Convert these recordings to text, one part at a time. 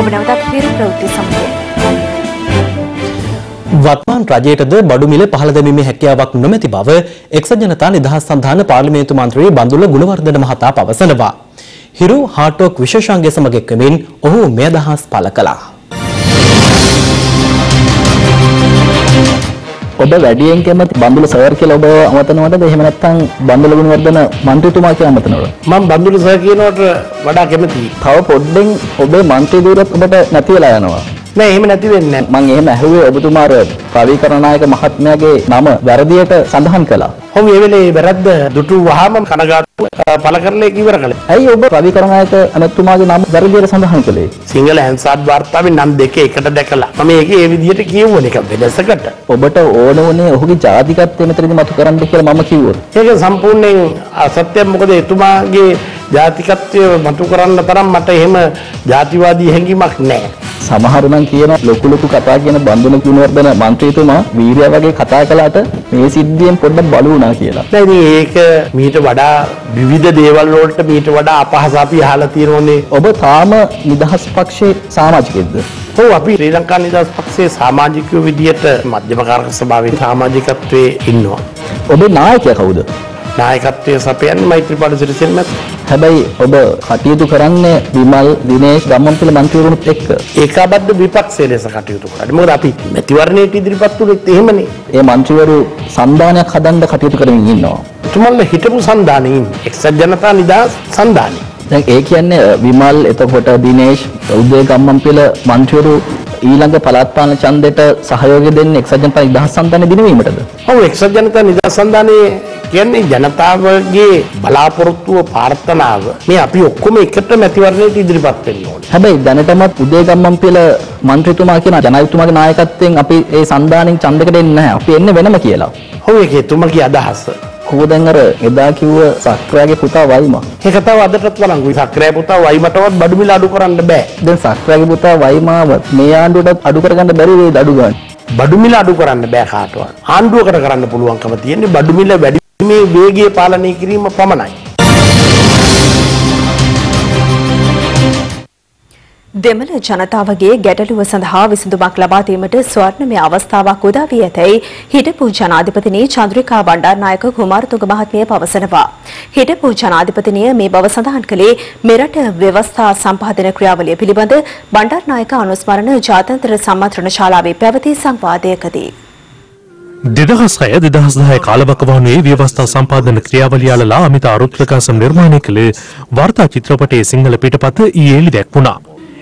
ඔබ නැවතත් හිරු ප්‍රවෘත්ති සමග වත්මාන් රජයටද බඩු මිල පහළ දැමීමේ හැකියාවක් නොමැති බව එක්සත් ජනතා නිදහස් සන්ධාන පාර්ලිමේන්තු මන්ත්‍රී බන්දුල ගුණවර්ධන මහතා පවසනවා. හිරු හාටෝක් විශේෂාංගය සමග එක්වමින් ඔහු මේ අදහස් පළ කළා. ඔබ වැඩියෙන් කැමති බන්දුල සර් කියලා ඔබ අමතනවද එහෙම නැත්නම් බන්දුල ගුණවර්ධන මන්ත්‍රීතුමා කියලා අමතනවද මම බන්දුල සර් කියනවට වඩා කැමතියි. තව පොඩ්ඩෙන් ඔබේ මන්ත්‍රී ධූරත් ඔබට නැති වෙලා යනවා නෑ එහෙම නැති වෙන්නේ. මම එහෙම ඇහුවේ ඔබතුමා අර ප්‍රවීකරණායක මහත්මයාගේ නම වැරදියට සඳහන් කළා ඔව් ඒ වෙලේ වැරද්ද දුටු වහාම කනගාටු පළ කරලා ඉවර කළේ. ඇයි ඔබ ප්‍රවීකරණායක ඇමතුමාගේ නම වැරදියට සඳහන් කළේ සිංහල හැන්සාත් වාර්තාවේ නම් දෙක එකට දැකලා මම ඒක ඒ විදිහට කියවුවන එක වෙනසකට. ඔබට ඕන වුණේ ඔහුගේ ජාතිකත්වය මෙතනදි මතු කරන්න කියලා මම කිව්වොත් ඒක සම්පූර්ණයෙන් අසත්‍යයක් මොකද එතුමාගේ ජාතිකත්වය මතු කරන්න තරම් මට එහෙම ජාතිවාදී හැඟීමක් නෑ. සමහරු නම් කියන ලොකු ලොකු කතා කියන බන්දුල ගුණවර්ධන මන්ත්‍රීතුමා වීරයා වගේ කතා කළාට මේ සිද්ධියෙන් පොඩ්ඩක් බලු වුණා කියලා නෑ ඉතින් ඒක මීට වඩා විවිධ දේවල් වලට මීට වඩා අපහාස අපි අහලා තියෙනෝනේ. ඔබ තාම නිදහස් පක්ෂයේ සමාජිකයෙක්ද ඔව් අපි ශ්‍රී ලංකා නිදහස් පක්ෂයේ සමාජිකයෝ විදියට මධ්‍යම කාරක සභාවේ සමාජිකත්වයේ ඉන්නවා. ඔබේ නායකයා කවුද නායකත්වයේ සපයන්නේ මෛත්‍රීපාල සිරිසෙන් මැති. හැබැයි ඔබ කටයුතු කරන්නේ විමල් දිනේෂ් ගම්මන්පිල මන්ත්‍රීවරුත් එක්ක ඒකාබද්ධ විපක්ෂයේ ලෙස කටයුතු කරන්නේ. මොකද අපි මැතිවරණයට ඉදිරිපත් වුණෙත් එහෙමනේ. ඒ මන්ත්‍රීවරු සන්ධානයක් හදන්න කටයුතු කරමින් ඉන්නවා තුමල්ල හිටපු සන්ධානයේ ඉන්නේ. එක්සත් ජනතා නිදහස් සන්ධානයේ. දැන් ඒ කියන්නේ විමල් එතකොට දිනේෂ් උදේ ගම්මන්පිල මන්ත්‍රීවරු ඊළඟ පළාත් පාලන ඡන්දෙට සහයෝගය දෙන්නේ එක්සත් ජනතා නිදහස් සන්ධානය දිනවීමටද ඔව් එක්සත් ජනතා නිදහස් සන්ධානයේ කියන්නේ ජනතාවගේ බලාපොරොත්තුව ප්‍රාර්ථනාව මේ අපි ඔක්කොම එකට මැතිවරණයට ඉදිරිපත් වෙන්න ඕනේ. හැබැයි දැනටමත් උදේ ගම්මන්පිල මන්ත්‍රීතුමා කියන ජනාධිපතිතුමාගේ නායකත්වයෙන් අපි ඒ සන්ධානයෙන් ඡන්දෙකට එන්නේ නැහැ. අපි එන්නේ වෙනම කියලා. ඔව් ඒකේ තුමගේ අදහස. කෝ දැන් අර එදා කිව්ව සක්‍රයාගේ පුතා වයිමා. ඒක තව අදටත් වළංගුයි. සක්‍රය පුතා වයිමටවත් බඩු මිල අඩු කරන්න බෑ. දැන් සක්‍රයාගේ පුතා වයිමාවත් මේ ආණ්ඩුවටත් අඩු කරගන්න බැරි වේද අඩු ගන්න. බඩු මිල අඩු කරන්න බෑ කාටවත්. ආණ්ඩුවකට කරන්න පුළුවන්කම තියෙන්නේ බඩු මිල වැඩිීමේ වේගය පාලනය කිරීම පමණයි. දෙමළ ජනතාවගේ ගැටලුව සඳහා විසඳුමක් ලබා දීමට ස්වර්ණමය අවස්ථාවක් උදා වී ඇතැයි හිටපු ජනාධිපතිනී චන්ද්‍රිකා බණ්ඩාරනායක කුමාරතුංග මහත්මිය පවසනවා. හිටපු ජනාධිපතිනිය මේ බව සඳහන් කළේ මෙරට ව්‍යවස්ථා සම්පාදන ක්‍රියාවලිය පිළිබඳ බණ්ඩාරනායක අනුස්මරණ ජාත්‍යන්තර සම්මන්ත්‍රණ ශාලාවේ පැවති සංවාදයකදී. දෙදහස් හය දෙදහස් දහය කාලවකවානුවේ ව්‍යවස්ථා සම්පාදන ක්‍රියාවලියාලලා අමිත අරුත් ප්‍රකාශම් නිර්මාණය කළ වාර්තා චිත්‍රපටයේ සිංහල පිටපත ඊයේ එළි දැක්වුණා.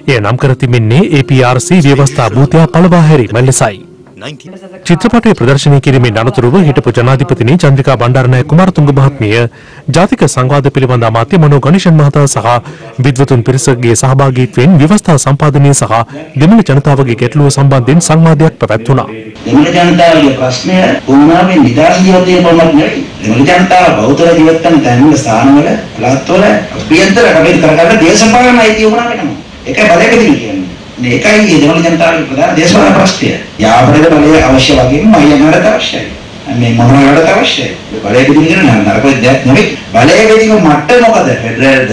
එය නම් කර තිබෙන්නේ APRC ව්‍යවස්ථා භූතයා පළවා හැරීම ලෙසයි. චිත්‍රපටය ප්‍රදර්ශනය කිරීමෙන් අනතුරුව හිටපු ජනාධිපතිනි චන්ද්‍රිකා බණ්ඩාරනායක කුමාරතුංග මහත්මිය ජාතික සංවාද පිළිබඳ අමාත්‍ය මනෝ ගණේෂන් මහතා සහ විද්වතුන් පිරිසගේ සහභාගීත්වයෙන් ව්‍යවස්ථා සම්පාදනය සහ දෙමළ ජනතාවගේ ගැටලුව සම්බන්ධයෙන් සංවාදයක් පැවැත්වුණා. දෙමළ ජනතාවගේ ප්‍රශ්නය වුණාවේ නිදහස් ජීවිතයේ පමණක් නෙවෙයි. දෙමළ ජනතාව බෞද්ධ ජීවත් කරන තැන්වල ස්ථානවල පළාත්වල අභ්‍යන්තර කටයුතු කරගන්න දේශපාලන අයිතිය වුණා වෙනවා. ඒකයි බලයකදී. මේකයි මේ දෙමළ ජනතාවගේ ප්‍රධාන දේශපාලන ප්‍රශ්නය. යාපනයේ බලය අවශ්‍ය වගේම මහියනකට අවශ්‍යයි. මේ මොනවාකට අවශ්‍යයි. බලයකදී කියන නරක දෙයක් නෙවෙයි. බලයකදී මට්ට මොකද? ෆෙඩරල්ද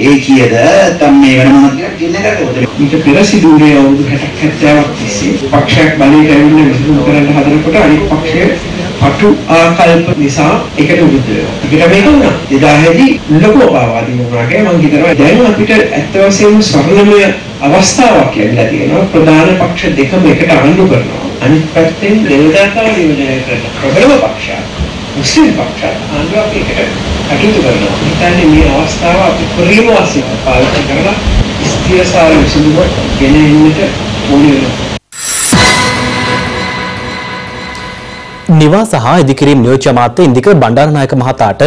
ඒකීයද තම මේ වෙන මොනවද කියලා කියන එකට ඊට පෙර සිදුවේ අවුරුදු 60ක් 70ක් තිස්සේ පක්ෂයක් බලයට ඇවිල්ලා විසඳුම් කරන්න හදනකොට අනිත් පක්ෂය පටු ආකල්ප නිසා එකට විරුද්ධ වෙනවා. ඒකට මේක වුණා. එදාදී ලොකු අපාවාදී වුණාට මම හිතනවා දැන් අපිට ඇත්ත වශයෙන්ම ස්වර්ණමය අවස්ථාවක් ලැබිලා තියෙනවා. ප්‍රධාන පක්ෂ දෙකම එකට අරඳු කරනවා. අනිත් පැත්තෙන් දෙල්දාතාව නියෝජනය කරන ප්‍රබලම පක්ෂයක් මුස්ලිම් පක්ෂයක් ආණ්ඩුවක් එකට කටයුතු කරනවා. හිතන්නේ මේ අවස්ථාව අපි කුරීම වශයෙන් පාවිච්චි කරලා ස්ථිරසාර විසඳුමක් ගෙන එන්නට ඕනේ වෙනවා. නිවා සහ ඉදිකිරීම් නියෝජ්‍ය අමාත්‍ය ඉන්දික බණ්ඩාරනායක මහතාට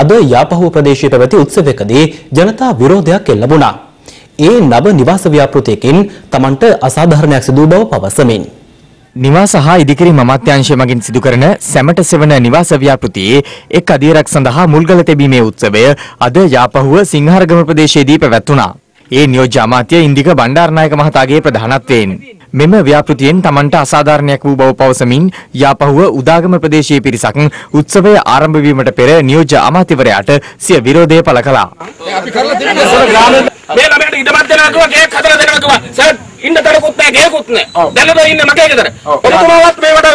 අද යාපහුව ප්‍රදේශයේ පැවති උත්සවයකදී ජනතා විරෝධයක් එල්ල වුණා. ඒ නව නිවාස ව්‍යාපෘතියකින් Tamanට අසාධාරණයක් සිදු බව පවසමින් නිවාස හා ඉදිකිරීම් අමාත්‍යාංශය මගින් සිදු කරන සැමට සෙවන නිවාස ව්‍යාපෘතියේ එක් අදියරක් සඳහා මුල්ගල තැබීමේ උත්සවය අද යාපහුව සිංහරගම ප්‍රදේශයේදී පැවැත්වුණා. ඒ නියෝජ්‍ය අමාත්‍ය ඉන්දික බණ්ඩාරනායක මහතාගේ ප්‍රධානත්වයෙන් මෙම ව්‍යාපෘතියෙන් Tamanට අසාධාරණයක් වූ බව පවසමින් යාපහුව උදාගම ප්‍රදේශයේ පිරිසක් උත්සවය ආරම්භ වීමට පෙර නියෝජ්‍ය අමාත්‍යවරයාට සිය විරෝධය පළ කළා. මේ ළමයට ඉඩමක් දෙනවා කිව්වා ගේක් හදලා දෙනවා කිව්වා. සර් ඉන්න තැනකුත් නැහැ ගේකුත් නැහැ දැල්ලද ඉන්නේ මගේ ගෙදර. ඔබතුමාවත් මේවට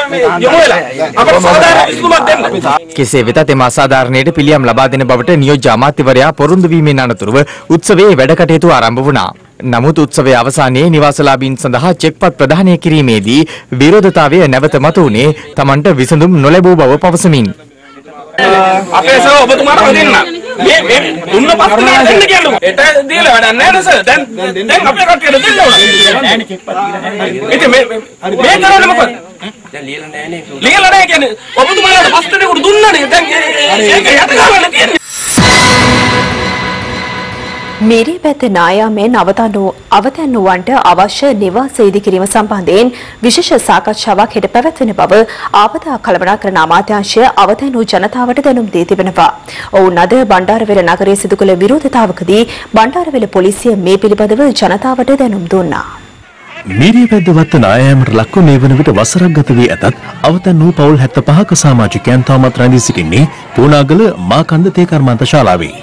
යොමු වෙලා. අපිට සාධාරණ විසඳුමක් දෙන්න. කෙසේ වෙතත් එම අසාධාරණයට පිළියම් ලබා දෙන බවට නියෝජ්‍ය අමාත්‍යවරයා පොරොන්දු වීමෙන් අනතුරුව උත්සවයේ වැඩ කටයුතු ආරම්භ වුණා. නමුත් උත්සවයේ අවසානයේ නිවාසලාභීන් සඳහා චෙක්පත් ප්‍රදානය කිරීමේදී විරෝධතාවය නැවත මතුවුණේ Tamanට විසඳුම් නොලැබූ බව පවසමින්. අපේ සර් ඔබතුමාට දෙන්න මේ මේ දුන්න පත්‍රය දෙන්න කියන්නකෝ එට දීලා වැඩක් නැහැ නේද සර්? දැන් දැන් අපේ කට්ටියට දෙන්න ඕන. ඉතින් මේ මේ මේ කරන්නේ මොකද? දැන් ලියලා නැහැ නේ. ලියලා නැහැ කියන්නේ ඔබතුමාට පස්තරේකට දුන්නානේ. දැන් ඒක යට ගන්න තියෙන්නේ මීරිය පැත්ත නායාමෙන් අවතන් වූ අවතන් වූවන්ට අවශ්‍ය නිවාස ඉදිකිරීම සම්බන්ධයෙන් විශේෂ සාකච්ඡාවක් හෙට පැවැත්වෙන බව ආපදා කළමනාකරණ අමාත්‍යාංශය අවතන් වූ ජනතාවට දැනුම් දී තිබෙනවා. ඔවුන් අද බණ්ඩාරවෙල නගරයේ සිදු කළ විරෝධතාවකදී බණ්ඩාරවෙල පොලිසිය මේ පිළිබඳව ජනතාවට දැනුම් දුන්නා. මීරිය පැද්දවත්ත නායෑමට ලක්ව මේ වන විට වසරක් ගත වී ඇතත් අවතන් වූ පවුල් හැත්ත පහක සාමාජිකයන් තවමත් රැඳී සිටින්නේ පූනාගල මාකන්ද තේ කර්මාන්ත ශාලාවේ.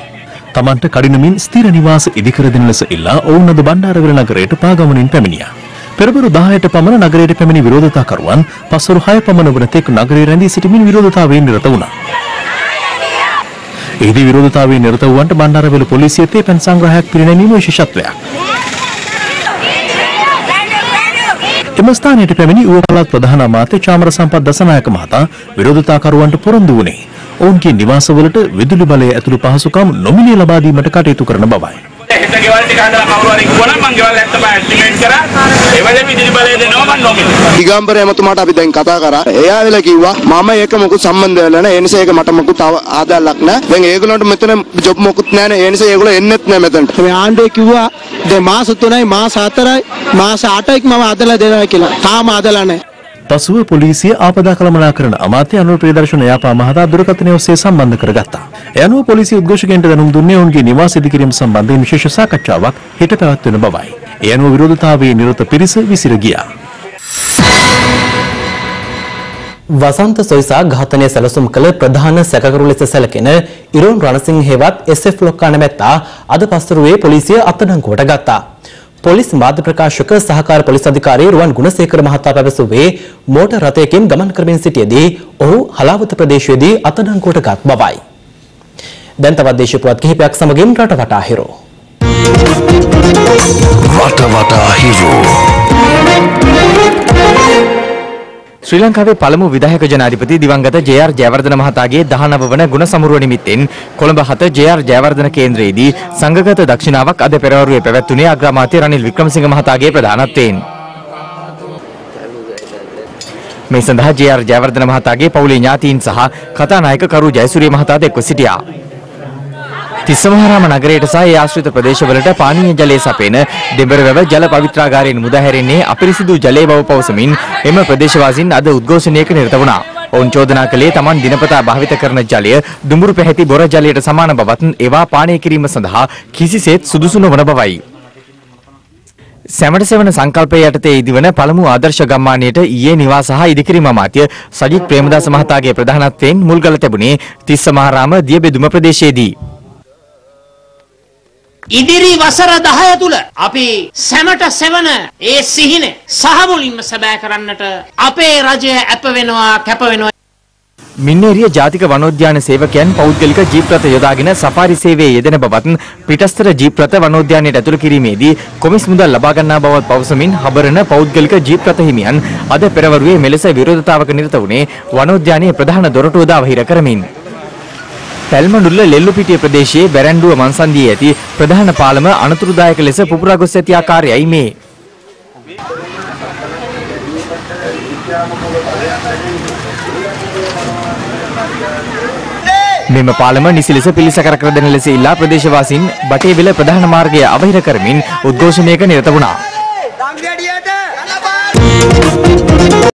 තමන්ට කඩිනමින් ස්ථිර නිවාස ඉදිකර දෙන ලෙස ඉල්ලා ඔවුන් අද බණ්ඩාරවෙල නගරයට පාගමනින් පැමිණියා. පෙරබරු 10ට පමණ නගරයට පැමිණි විරෝධතාකරුවන් පස්වරු 6 පමණ වන තෙක් නගරයේ රැඳී සිටමින් විරෝධතාවයෙන් නිරත වුණා. එහිදී විරෝධතාවයෙන් නිරත වූවන්ට බණ්ඩාරවෙල පොලිසිය තේ පැන් සංග්‍රහයක් පිරිනැමීම විශේෂත්වයක්. එම ස්ථානයට පැමිණි ඌව පළාත් ප්‍රධාන අමාත්‍ය චාමර සම්පත් දසනායක මහතා විරෝධතාකරුවන්ට පොරොන්දු වුණේ ඔවුන්ගේ නිවාසවලට විදුලි බලය ඇතුළු පහසුකම් නොමිලේ ලබා දීමට කටයුතු කරන බවයි. හෙට ගෙවල් ටික හදලා කවුරු හරි කිව්වනම් මං ගෙවල් 70 ඇස්ටිමේට් කරා ඒ වෙලේ විදුලි බලය දෙනවා මං නොමිලේ දිගම්බර එමතුමාට අපි දැන් කතා කරා. එයා වෙලා කිව්වා මම ඒක මොකුත් සම්බන්ධ වෙලා නැහැ. ඒ නිසා ඒක මට මොකුත් ආදාළක් නැහැ. දැන් ඒගොල්ලන්ට මෙතන ජොබ් මොකුත් නැහැ නේ. ඒ නිසා ඒගොල්ලෝ එන්නෙත් නැහැ මෙතනට. මේ ආණ්ඩුවේ කිව්වා දැන් මාස 3යි මාස 4යි මාස 8යි මම අදලා දෙනවා කියලා. තාම අදලා නැහැ. පසුව පොලිසිය ආපදා කළමනාකරන අමාත්‍ය අනුර ප්‍රියදර්ශන යාපා මහතා දුරකථනය ඔස්සේ සම්බන්ධ කරගත්තා. ඒ අනුව පොලිසිය උද්ඝෝෂකයන්ට දැනුම් දුන්නේ ඔවුන්ගේ නිවාස ඉදිකිරීම සම්බන්ධයෙන් විශේෂ සාකච්ඡාවක් හෙට පැවැත්වෙන බවයි. ඒ අනුව විරෝධතාවයේ නිරත පිරිස විසිර ගියා. වසන්ත සොයිසා ඝාතනය සැලසුම් කළ ප්‍රධාන සැකකරු ලෙස සැලකෙන ඉරෝන් රණසිංහ හෙවත් එස්.එෆ්. ලොක්කා නැමැත්තා අද පස්වරුවේ පොලිසිය අත්අඩංගුවට ගත්තා. පොලිස් මාධ්‍ය ප්‍රකාශක සහකාර පොලිස් අධිකාරී රුවන් ගුණසේකර මහතා පැවසුවේ මෝටර් රථයකින් ගමන් කරමින් සිටියේදී ඔහු හලාවත ප්‍රදේශයේදී අත්අඩංගුවට ගත් බවයි. දැන් තවත් දේශීය පුවත් කිහිපයක් සමගින් රට වටා හිරෝ. රට වටා හිරෝ ශ්‍රී ලංකාවේ පළමු විධායක ජනාධිපති දිවංගත ජේ.ආර් ජයවර්ධන මහතාගේ 19 වන ගුණ සමරුව නිමිත්තෙන් කොළඹ හත ජේ.ආර් ජයවර්ධන කේන්ද්‍රයේදී සංඝගත දක්ෂිනාවක් අද පෙරවරුවේ පැවැත්වුණේ අග්‍රාමාත්‍ය රනිල් වික්‍රමසිංහ මහතාගේ ප්‍රධානත්වයෙන්. මේ සඳහා ජේ.ආර් ජයවර්ධන මහතාගේ පවුලේ ඥාතීන් සහ කතානායක කරු ජයසූරිය මහතාද එක්ව සිටියා. තිස්සමහාරාම නගරයට සහ ඒ ආශ්‍රිත ප්‍රදේශවලට පානීය ජලය සපයන දෙඹරවැව ජල පවිත්‍රාගාරයෙන් මුදහැරෙන්නේ අපිරිසිදු ජලය බව පවසමින් එම ප්‍රදේශවාසීන් අද උද්ඝෝෂණයක නිරත වුණා. ඔවුන් චෝදනා කළේ Taman දිනපතා භාවිත කරන ජලය දුඹුරු පැහැති බොර ජලයට සමාන බවත් ඒවා පානය කිරීම සඳහා කිසිසේත් සුදුසු නොවන බවයි. සැමට සෙවන සංකල්පය යටතේ ඉදිවන පළමු ආදර්ශ ගම්මානයට ඊයේ නිවාස සහ ඉදිකිරීම අමාත්‍ය සජිත් ප්‍රේමදාස මහතාගේ ප්‍රධානත්වයෙන් මුල්ගල තැබුණේ තිස්සමහාරාම දියබෙදුම ප්‍රදේශයේදී. ඉදිරි වසර 10 තුල අපි සැමට සෙවන ඒ සිහින සහ මුලින්ම සැබෑ කරන්නට අපේ රජය අප වෙනවා කැප වෙනවා මින්නේරිය ජාතික වනෝද්‍යාන සේවකයන් පෞද්ගලික ජීප් රථ යොදාගෙන සෆාරි සේවයේ යෙදෙන බවත් පිටස්තර ජීප් රථ වනෝද්‍යානයට ඇතුළු කිරීමේදී කොමිස් මුදල් ලබා ගන්නා බවත් පවසමින් හබරන පෞද්ගලික ජීප් රථ හිමියන් අද පෙරවරුවේ මෙලෙස විරෝධතාවක නිරත වුණේ වනෝද්‍යානයේ ප්‍රධාන දොරටුව දාවහිර කරමින්. පැල්මඩුල්ල ලෙල්ලුපිටිය ප්‍රදේශයේ බැරැන්ඩුව මන්සන්දියේ ඇති ප්‍රධාන පාලම අනතුරුදායක ලෙස පුපුරා ගොස් ඇති ආකාරයයි මේ. මෙම පාලම නිසි ලෙස පිළිසකර කර දෙන ලෙස ඉල්ලා ප්‍රදේශවාසීන් බටේවිල ප්‍රධාන මාර්ගය අවහිර කරමින් උද්ඝෝෂණයක නිරත වුණා.